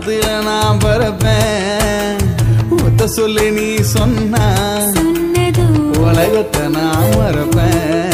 வானத்துல நான் பரப்பேன் ஒத்த சொல்லி நீ சொன்ன. உலகத்தை நான் மறப்பேன்.